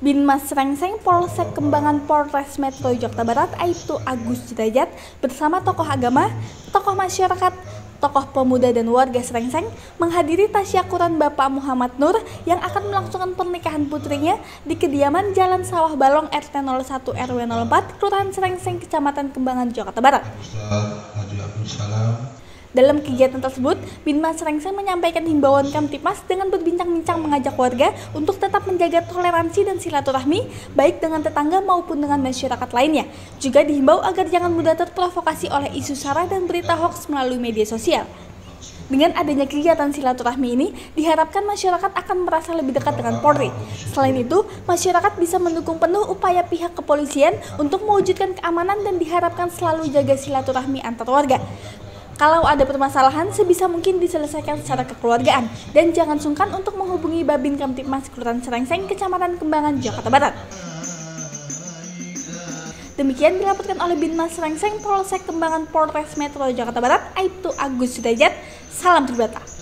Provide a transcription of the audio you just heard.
Binmas Rengseng Polsek Kembangan Polres Metro Jakarta Barat Aibtu Agus Derajat bersama tokoh agama, tokoh masyarakat, tokoh pemuda dan warga Serengseng menghadiri tasyakuran Bapak Muhammad Nur yang akan melangsungkan pernikahan putrinya di kediaman Jalan Sawah Balong RT 01 RW 04 Kelurahan Serengseng Kecamatan Kembangan Jakarta Barat. Dalam kegiatan tersebut, Binmas Rengseng menyampaikan himbauan Kamtipmas dengan berbincang-bincang mengajak warga untuk tetap menjaga toleransi dan silaturahmi baik dengan tetangga maupun dengan masyarakat lainnya. Juga dihimbau agar jangan mudah terprovokasi oleh isu sara dan berita hoax melalui media sosial. Dengan adanya kegiatan silaturahmi ini, diharapkan masyarakat akan merasa lebih dekat dengan Polri. Selain itu, masyarakat bisa mendukung penuh upaya pihak kepolisian untuk mewujudkan keamanan dan diharapkan selalu jaga silaturahmi antar warga. Kalau ada permasalahan, sebisa mungkin diselesaikan secara kekeluargaan dan jangan sungkan untuk menghubungi Babin Kamtipmas Kelurahan Serengseng, Kecamatan Kembangan, Jakarta Barat. Demikian dilaporkan oleh Binmas Serengseng, Polsek Kembangan Polres Metro Jakarta Barat, Aibtu Agus Sudajat. Salam terbata.